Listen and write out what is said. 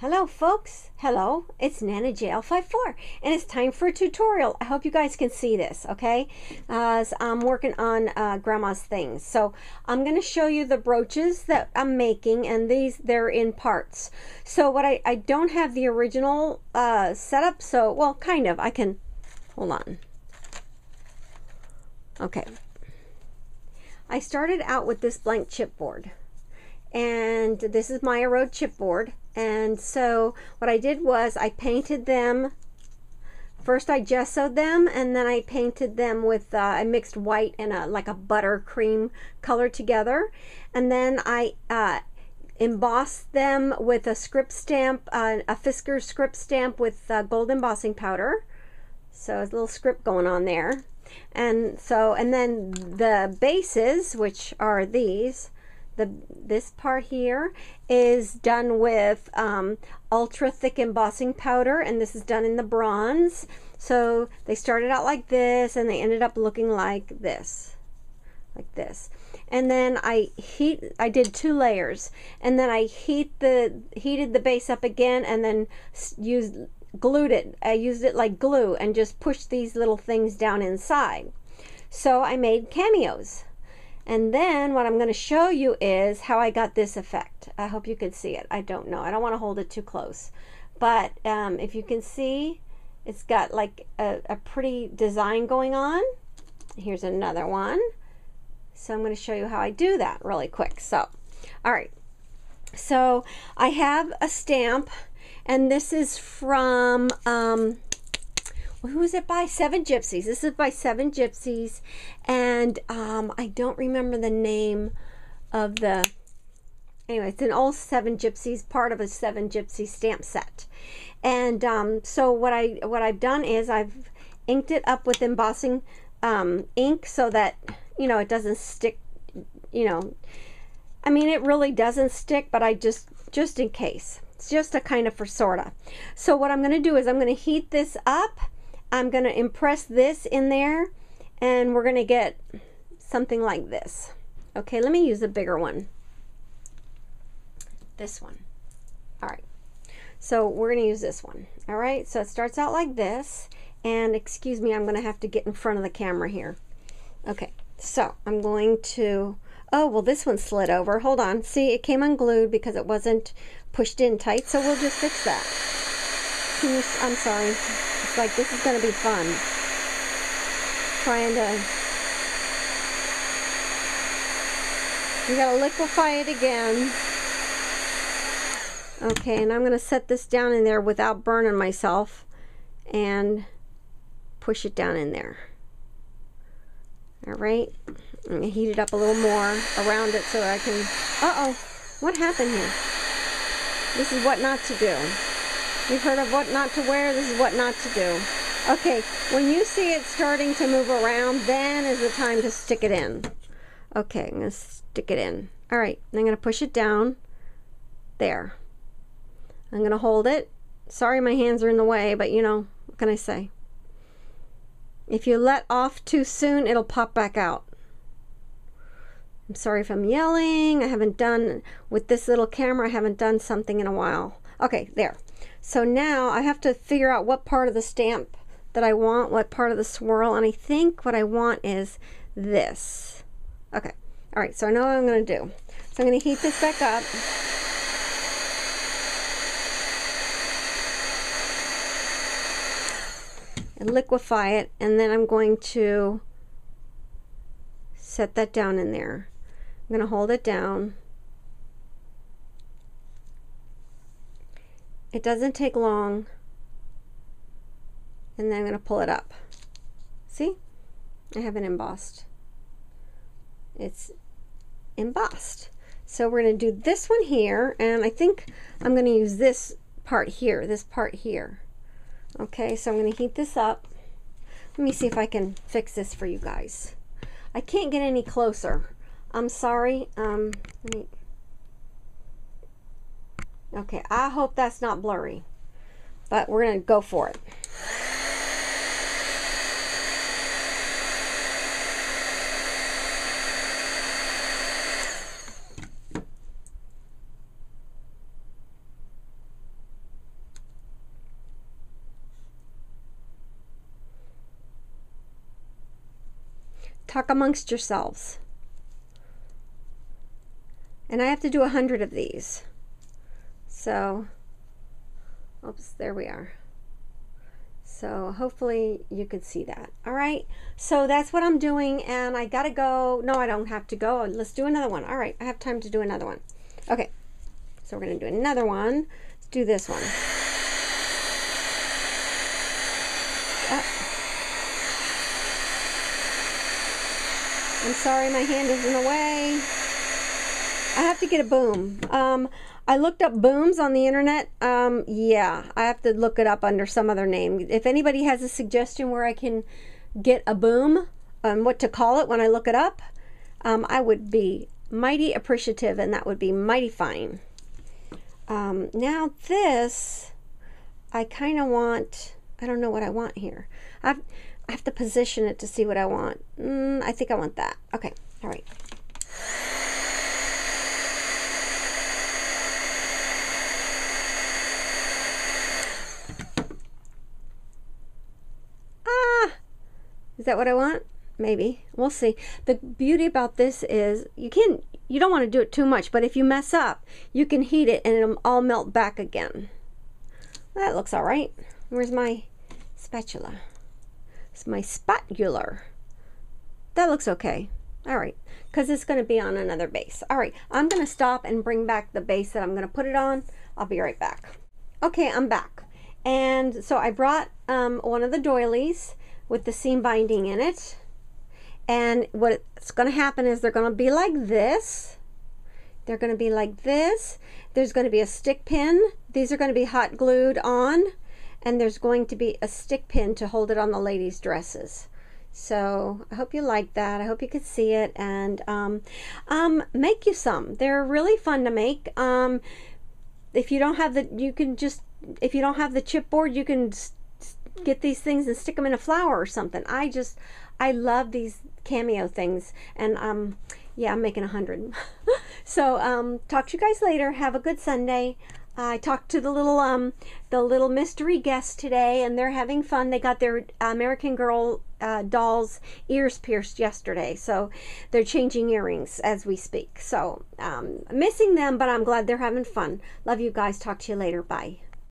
Hello folks, hello, it's Nana JL54 and it's time for a tutorial. I hope you guys can see this, okay? As I'm working on uh, grandma's things. So I'm going to show you the brooches that I'm making and these, they're in parts. So what I, I don't have the original uh, setup, so, well, kind of, I can, hold on. Okay. I started out with this blank chipboard and this is Maya Road chipboard and so what I did was I painted them first I gessoed them and then I painted them with uh, I mixed white and a like a buttercream color together. And then I uh, embossed them with a script stamp uh, a Fiskars script stamp with uh, gold embossing powder. So a little script going on there. And so and then the bases which are these the this part here is done with um, ultra thick embossing powder and this is done in the bronze. So they started out like this and they ended up looking like this like this. And then I heat I did two layers. And then I heat the heated the base up again and then used glued it. I used it like glue and just pushed these little things down inside. So I made cameos and then what I'm going to show you is how I got this effect. I hope you can see it. I don't know. I don't want to hold it too close. But um, if you can see, it's got like a, a pretty design going on. Here's another one. So I'm going to show you how I do that really quick. So, all right. So I have a stamp and this is from um, who is it by? Seven Gypsies. This is by Seven Gypsies, and um, I don't remember the name of the. Anyway, it's an old Seven Gypsies, part of a Seven Gypsy stamp set, and um, so what I what I've done is I've inked it up with embossing um, ink so that you know it doesn't stick. You know, I mean it really doesn't stick, but I just just in case. It's just a kind of for sorta. So what I'm going to do is I'm going to heat this up I'm going to impress this in there and we're going to get something like this. Okay, let me use a bigger one. This one. All right. So we're going to use this one. All right. So it starts out like this. And excuse me, I'm going to have to get in front of the camera here. Okay. So I'm going to, oh, well, this one slid over. Hold on. See, it came unglued because it wasn't pushed in tight. So we'll just fix that. You, I'm sorry like this is going to be fun. Trying to... We got to liquefy it again. Okay, and I'm going to set this down in there without burning myself and push it down in there. All right, I'm to heat it up a little more around it so I can... Uh-oh, what happened here? This is what not to do. You've heard of what not to wear, this is what not to do. Okay, when you see it starting to move around, then is the time to stick it in. Okay, I'm going to stick it in. All right, I'm going to push it down. There. I'm going to hold it. Sorry my hands are in the way, but you know, what can I say? If you let off too soon, it'll pop back out. I'm sorry if I'm yelling. I haven't done, with this little camera, I haven't done something in a while. Okay, there. So now I have to figure out what part of the stamp that I want, what part of the swirl, and I think what I want is this. Okay, all right, so I know what I'm gonna do. So I'm gonna heat this back up. And liquefy it, and then I'm going to set that down in there. I'm gonna hold it down. It doesn't take long. And then I'm going to pull it up. See? I have it embossed. It's embossed. So we're going to do this one here, and I think I'm going to use this part here, this part here. Okay, so I'm going to heat this up. Let me see if I can fix this for you guys. I can't get any closer. I'm sorry. Um, let me Okay, I hope that's not blurry, but we're going to go for it. Talk amongst yourselves. And I have to do a hundred of these. So, oops, there we are. So hopefully you could see that. All right. So that's what I'm doing. And I got to go. No, I don't have to go. Let's do another one. All right. I have time to do another one. Okay. So we're to do another one. Let's do this one. Ah. I'm sorry my hand is in the way. I have to get a boom. Um, I looked up booms on the internet. Um, yeah, I have to look it up under some other name. If anybody has a suggestion where I can get a boom and um, what to call it when I look it up, um, I would be mighty appreciative and that would be mighty fine. Um, now this, I kind of want, I don't know what I want here. I've, I have to position it to see what I want. Mm, I think I want that. Okay, all right. Is that what I want? Maybe. We'll see. The beauty about this is you can you don't want to do it too much, but if you mess up, you can heat it and it'll all melt back again. That looks all right. Where's my spatula? It's my spatula. That looks okay. All right, because it's going to be on another base. All right, I'm going to stop and bring back the base that I'm going to put it on. I'll be right back. Okay, I'm back. And so I brought um, one of the doilies with the seam binding in it. And what's going to happen is they're going to be like this. They're going to be like this. There's going to be a stick pin. These are going to be hot glued on. And there's going to be a stick pin to hold it on the ladies' dresses. So I hope you like that. I hope you could see it and um, um, make you some. They're really fun to make. Um, if you don't have the, you can just, if you don't have the chipboard, you can get these things and stick them in a flower or something. I just, I love these cameo things. And um, yeah, I'm making a hundred. so um, talk to you guys later. Have a good Sunday. I talked to the little um the little mystery guests today, and they're having fun. They got their American Girl uh, dolls ears pierced yesterday, so they're changing earrings as we speak. So um, missing them, but I'm glad they're having fun. Love you guys. Talk to you later. Bye.